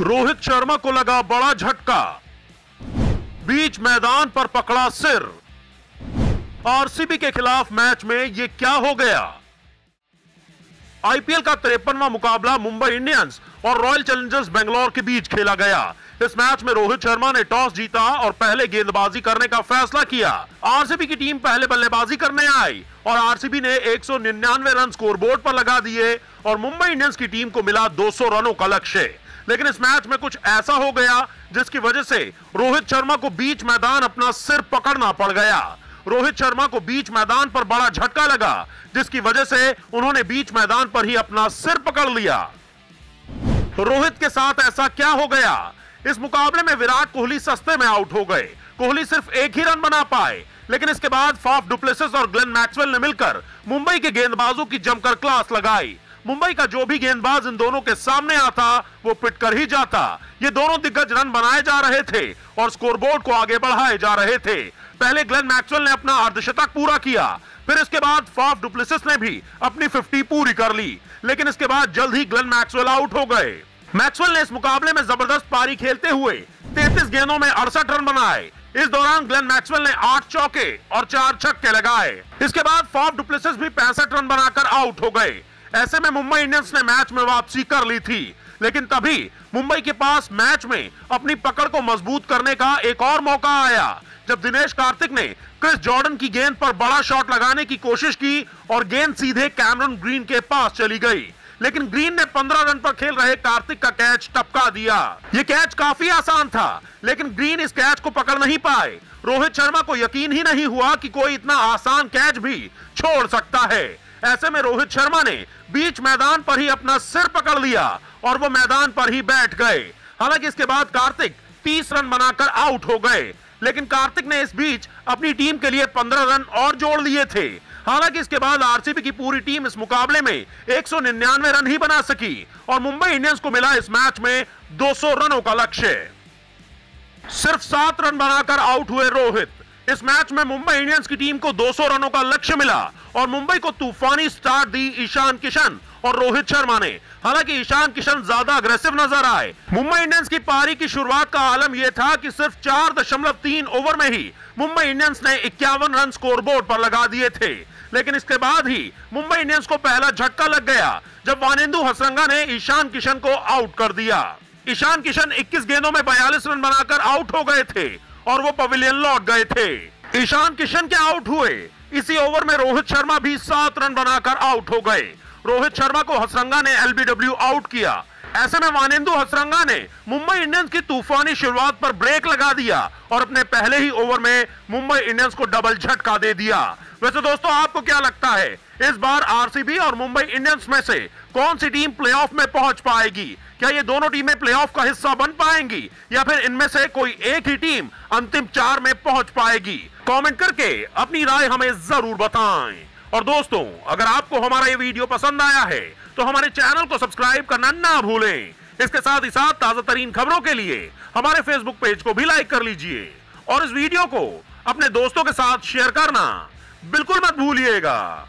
रोहित शर्मा को लगा बड़ा झटका। बीच मैदान पर पकड़ा सिर। आरसीबी के खिलाफ मैच में यह क्या हो गया? आईपीएल का तिरपनवा मुकाबला मुंबई इंडियंस और रॉयल चैलेंजर्स बेंगलोर के बीच खेला गया। इस मैच में रोहित शर्मा ने टॉस जीता और पहले गेंदबाजी करने का फैसला किया। आरसीबी की टीम पहले बल्लेबाजी करने आई और आरसीबी ने 199 रन स्कोरबोर्ड पर लगा दिए और मुंबई इंडियंस की टीम को मिला 200 रनों का लक्ष्य। लेकिन इस मैच में कुछ ऐसा हो गया जिसकी वजह से रोहित शर्मा को बीच मैदान अपना सिर पकड़ना पड़ गया। रोहित शर्मा को बीच मैदान पर बड़ा झटका लगा, जिसकी वजह से उन्होंने बीच मैदान पर ही अपना सिर पकड़ लिया। रोहित के साथ ऐसा क्या हो गया? इस मुकाबले में विराट कोहली सस्ते में आउट हो गए। कोहली सिर्फ़ एक ही रन बना पाए, लेकिन इसके बाद फाफ डुप्लेसिस और ग्लेन मैक्सवेल ने मिलकर मुंबई के गेंदबाजों की जमकर क्लास लगाई। मुंबई का जो भी गेंदबाज इन दोनों के सामने आता, वो पिट कर ही जाता। ये दोनों दिग्गज रन बनाए जा रहे थे और स्कोरबोर्ड को आगे बढ़ाए जा रहे थे। पहले ग्लेन मैक्सवेल ने अपना अर्धशतक पूरा किया, फिर इसके बाद फाफ डुप्लेसिस ने भी अपनी 50 पूरी कर ली, लेकिन इसके बाद जल्द ही ग्लेन मैक्सवेल आउट हो गए। मैक्सवेल ने इस मुकाबले में ज़बरदस्त पारी खेलते हुए 33 गेंदों में अड़सठ रन बनाए। इस दौरान ग्लेन मैक्सवेल ने आठ चौके और चार छक्के लगाए। इसके बाद फॉर्म डुप्लेसिस भी पैंसठ रन बनाकर आउट हो गए। ऐसे में मुंबई इंडियंस ने मैच में वापसी कर ली थी। लेकिन तभी मुंबई के पास मैच में अपनी पकड़ को मज़बूत करने का एक और मौका आया, जब दिनेश कार्तिक ने क्रिस जॉर्डन की गेंद पर बड़ा शॉट लगाने की कोशिश की और गेंद सीधे कैमरन ग्रीन के पास चली गई। लेकिन ग्रीन ने 15 रन पर खेल रहे कार्तिक का कैच टपका दिया। ये कैच काफ़ी आसान था, लेकिन ग्रीन इस कैच को पकड़ नहीं पाए। रोहित शर्मा को यकीन ही नहीं हुआ कि कोई इतना आसान कैच भी छोड़ सकता है। ऐसे में रोहित शर्मा ने बीच मैदान पर ही अपना सिर पकड़ लिया और वो मैदान पर ही बैठ गए। हालाँकि इसके बाद कार्तिक 30 रन बनाकर आउट हो गए, लेकिन कार्तिक ने इस बीच अपनी टीम के लिए 15 रन और जोड़ लिए थे। हालाँकि इसके बाद आरसीबी की पूरी टीम इस मुकाबले में एक सौ निन्यानवे रन ही बना सकी और मुंबई इंडियंस को मिला इस मैच में 200 रनों का लक्ष्य। सिर्फ़ सात रन बनाकर आउट हुए रोहित। इस मैच में मुंबई इंडियंस की टीम को 200 रनों का लक्ष्य मिला और मुंबई को तूफानी स्टार्ट दी ईशान किशन और रोहित शर्मा ने। हालाँकि ईशान किशन ज़्यादा अग्रेसिव नज़र आए। मुंबई इंडियंस की पारी की शुरुआत का आलम यह था कि सिर्फ़ चार दशमलव तीन ओवर में ही मुंबई इंडियंस ने इक्यावन रन स्कोरबोर्ड पर लगा दिए थे। लेकिन इसके बाद ही मुंबई इंडियंस को पहला झटका लग गया, जब वानेंदु हसरंगा ने ईशान किशन को आउट कर दिया। ईशान किशन 21 गेंदों में 42 रन बनाकर आउट हो गए थे। और वो पवेलियन लौट गए थे। ईशान किशन के आउट हुए। इसी ओवर में रोहित शर्मा भी सात रन बनाकर आउट हो गए। रोहित शर्मा को हसरंगा ने एलबीडब्ल्यू आउट किया। ऐसे में वानेंदु हसरंगा ने मुंबई इंडियंस की तूफानी शुरुआत पर ब्रेक लगा दिया और अपने पहले ही ओवर में मुंबई इंडियंस को डबल झटका दे दिया। वैसे दोस्तों, आपको क्या लगता है, इस बार आरसीबी और मुंबई इंडियंस में से कौन सी टीम प्लेऑफ में पहुँच पाएगी? क्या ये दोनों टीमें प्लेऑफ का हिस्सा बन पाएँगी, या फिर इनमें से कोई एक ही टीम अंतिम चार में पहुँच पाएगी? कमेंट करके अपनी राय हमें ज़रूर बताएँ। और दोस्तों, अगर आपको हमारा ये वीडियो पसंद आया है तो हमारे चैनल को सब्सक्राइब करना ना भूलें। इसके साथ ही साथ ताज़ा तरीन खबरों के लिए हमारे फेसबुक पेज को भी लाइक कर लीजिए। और इस वीडियो को अपने दोस्तों के साथ शेयर करना बिल्कुल मत भूलिएगा।